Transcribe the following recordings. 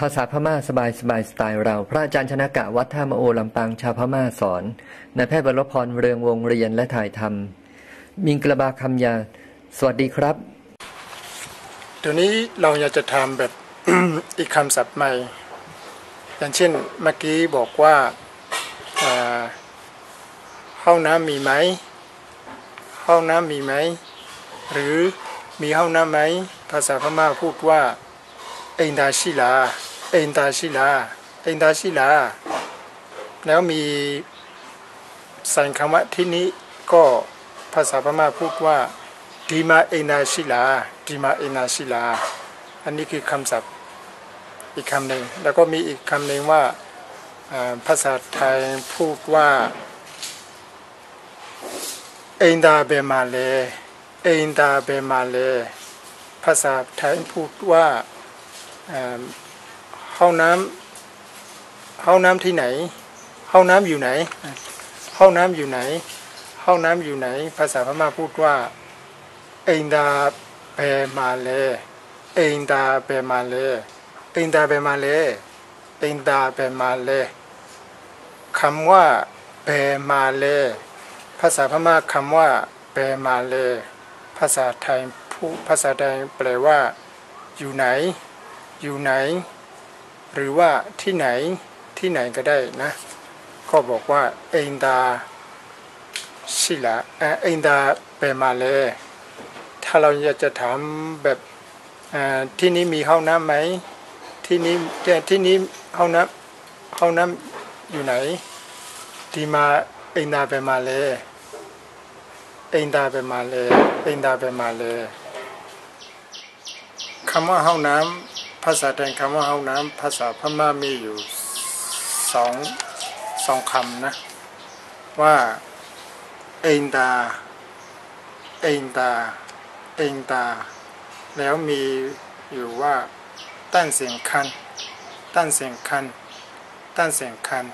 ภาษาพม่าสบายสบายสไตล์เรา พระอาจารย์ชนะกะวัดท่ามโอลำปางชาวพม่าสอนนายแพทย์บรพรเรืองวงเรียนและถ่ายทำมิงกระบาคำยา สวัสดีครับเดี๋ยวนี้เราอยากจะทำแบบอีกคำศัพท์ใหม่ อย่างเช่นเมื่อกี้บอกว่าอ่าห้องน้ำมีไหมห้องน้ำมีไหม หรือมีห้องน้ำไหม ภาษาพม่าพูดว่าเอ็นดาชิลา เอ็นดาชิลาเอ็นดาชิลา แล้วมีใส่คำว่าที่นี้ก็ภาษาพม่าพูดว่าดีมาเอนาชิลาดีมาเอนาชิลา อันนี้คือคำศัพท์อีกคำหนึ่งแล้วก็มีอีกคำหนึ่งว่าภาษาไทยพูดว่าเอ็นดาเบมาเลเอ็นดาเบมาเลภาษาไทยพูดว่า ห้องน้ำห้องน้ำที่ไหน ห้องน้ำอยู่ไหน ห้องน้ำอยู่ไหน ห้องน้ำอยู่ไหน ภาษาพม่าพูดว่า เอ็นดาเบมาเล เอ็นดาเบมาเล เอ็นดาเบมาเล เอ็นดาเบมาเลคำว่าเบมาเล ภาษาพม่าคำว่าเบมาเล ภาษาไทยผู้ภาษาไทยแปลว่า อยู่ไหน อยู่ไหน หรือว่าที่ไหนที่ไหนก็ได้นะ ก็บอกว่าเอนดาสิละเอนดาเปมาเลถ้าเราอยากจะถามแบบที่นี้มีห้องน้ำไหมที่นี้ที่นี้ห้องน้ำห้องน้ำอยู่ไหนဒီမှာ အိမ်သာ ဘယ်မှာလဲ အိမ်သာ ဘယ်မှာလဲ အိမ်သာ ဘယ်မှာလဲ คำว่าห้องน้ำภาษาไทยคำว่าห้องน้ำภาษาพม่ามีอยู่สองสองคำนะ ว่าเอินตาเอินตาเอินตา แล้วมีอยู่ว่าตั้นเสียงคัน ตั้นเสียงคัน ตั้นเสียงคัน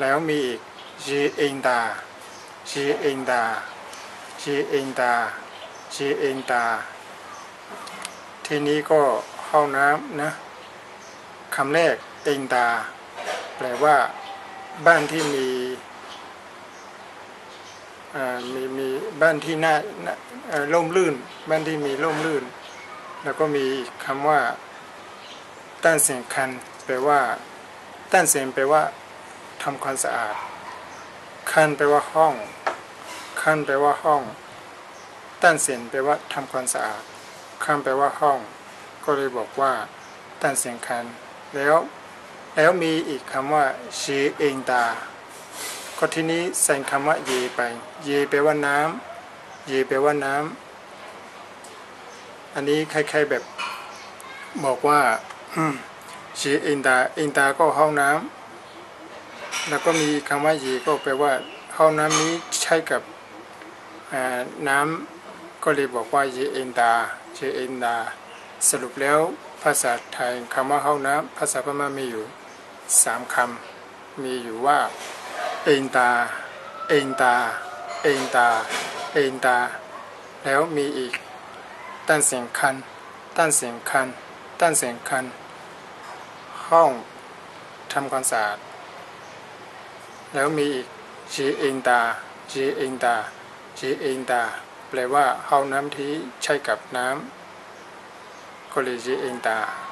แล้วมีอีกเจเอนดาเจเอนดาเจเอนดาเจเอนดาทีนี้ก็ ห้องน้ำนะคำแรกเอนดาแปลว่า บ้านที่มีมีมีบ้านที่น่าน่าร่มรื่น บ้านที่มีร่มรื่น แล้วก็มีคำว่าต้านเสียงคัน แปลว่าต้านเสียงแปลว่าทำความสะอาด คันแปลว่าห้อง คันแปลว่าห้องต้านเสียงแปลว่าทำความสะอาดคันแปลว่าห้อง ก็เลยบอกว่าต้านเสียงคัน แล้วแล้วมีอีกคำว่าเชเองตา ก็ที่นี้ใส่คำว่าเยไป เยแปลว่าน้ำเยแปลว่าน้ำอันนี้คล้ายๆแบบบอกว่าเชเองตาเองตาก็ห้องน้ำแล้วก็มีคำว่าเยก็แปลว่าห้องน้ำนี้ใช้กับน้ำก็เลยบอกว่าเยเอนดาเยเอนดา สรุปแล้วภาษาไทยคำว่าห้องน้ำภาษาพม่ามีอยู่สามคำมีอยู่ว่า เอนตา เอนตา เอนตา เอนตา แล้วมีอีกตั้นเสียงคันตั้นเสียงคันตั้นเสียงคัน ห้องทำความสะอาดแล้วมีอีกเจเอนตาเจเอนตาเจเอนตาแปลว่าห้องน้ำที่ใช้กับน้ำ colégio entrar.